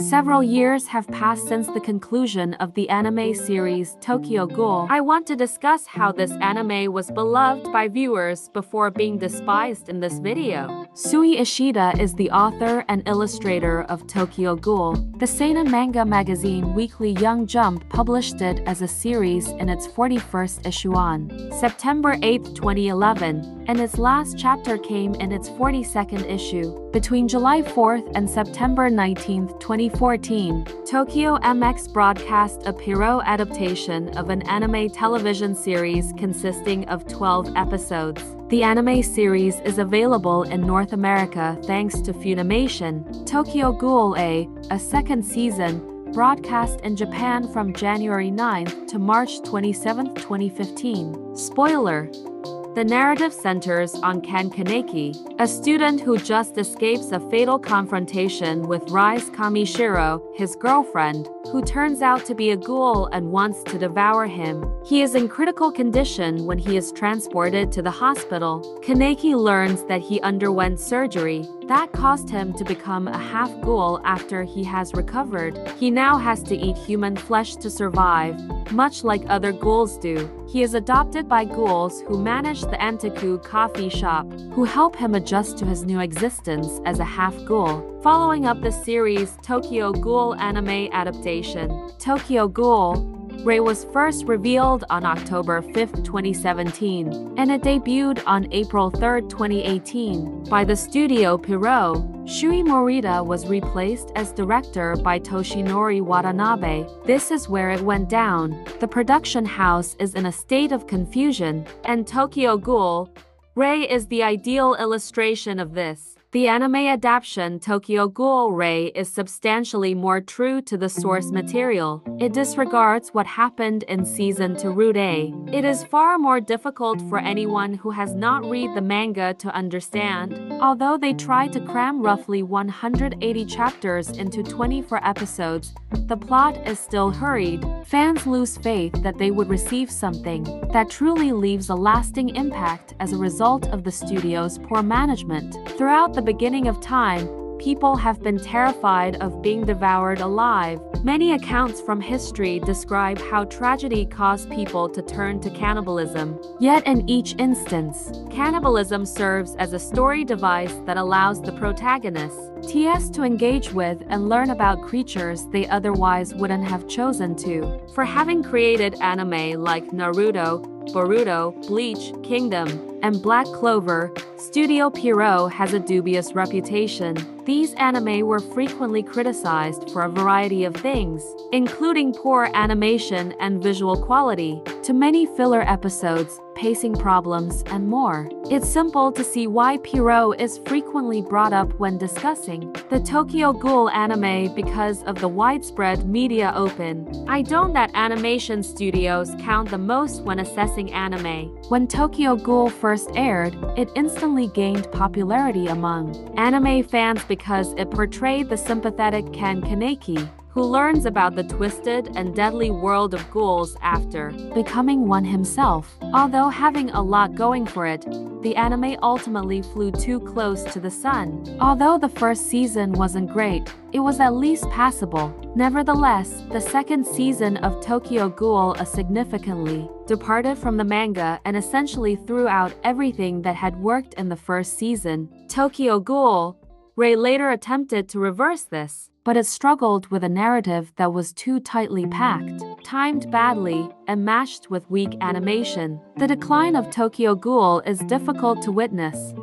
Several years have passed since the conclusion of the anime series Tokyo Ghoul. I want to discuss how this anime was beloved by viewers before being despised in this video. Sui Ishida is the author and illustrator of Tokyo Ghoul. The seinen manga magazine Weekly Young Jump published it as a series in its 41st issue on September 8, 2011, and its last chapter came in its 42nd issue. Between July 4th and September 19, 2014, Tokyo MX broadcast a Pierrot adaptation of an anime television series consisting of 12 episodes. The anime series is available in North America thanks to Funimation. Tokyo Ghoul A, a second season, broadcast in Japan from January 9 to March 27, 2015. Spoiler the narrative centers on Ken Kaneki, a student who just escapes a fatal confrontation with Rize Kamishiro, his girlfriend, who turns out to be a ghoul and wants to devour him. He is in critical condition when he is transported to the hospital. Kaneki learns that he underwent surgery, that caused him to become a half ghoul after he has recovered. He now has to eat human flesh to survive, much like other ghouls do. He is adopted by ghouls who manage the Anteiku coffee shop, who help him adjust to his new existence as a half ghoul. Following up the series Tokyo Ghoul anime adaptation, Tokyo Ghoul, Ray was first revealed on October 5, 2017, and it debuted on April 3, 2018, by the studio Pierrot. Shuhei Morita was replaced as director by Toshinori Watanabe. This is where it went down. The production house is in a state of confusion, and Tokyo Ghoul, Ray is the ideal illustration of this. The anime adaptation Tokyo Ghoul Ray is substantially more true to the source material. It disregards what happened in season 2 Route A. It is far more difficult for anyone who has not read the manga to understand. Although they try to cram roughly 180 chapters into 24 episodes, the plot is still hurried. Fans lose faith that they would receive something that truly leaves a lasting impact as a result of the studio's poor management. Throughout the the beginning of time, people have been terrified of being devoured alive. Many accounts from history describe how tragedy caused people to turn to cannibalism. Yet in each instance, cannibalism serves as a story device that allows the protagonists, TS to engage with and learn about creatures they otherwise wouldn't have chosen to. For having created anime like Naruto, Boruto, Bleach, Kingdom, and Black Clover, Studio Pierrot has a dubious reputation. These anime were frequently criticized for a variety of things, including poor animation and visual quality, to many filler episodes, pacing problems, and more. It's simple to see why Pierrot is frequently brought up when discussing the Tokyo Ghoul anime because of the widespread media open. I don't that animation studios count the most when assessing anime. When Tokyo Ghoul first aired, it instantly gained popularity among anime fans because it portrayed the sympathetic Ken Kaneki, who learns about the twisted and deadly world of ghouls after becoming one himself. Although having a lot going for it, the anime ultimately flew too close to the sun. Although the first season wasn't great, it was at least passable. Nevertheless, the second season of Tokyo Ghoul a significantly departed from the manga and essentially threw out everything that had worked in the first season. Tokyo Ghoul, Ray later attempted to reverse this but it struggled with a narrative that was too tightly packed, timed badly, and matched with weak animation. The decline of Tokyo Ghoul is difficult to witness,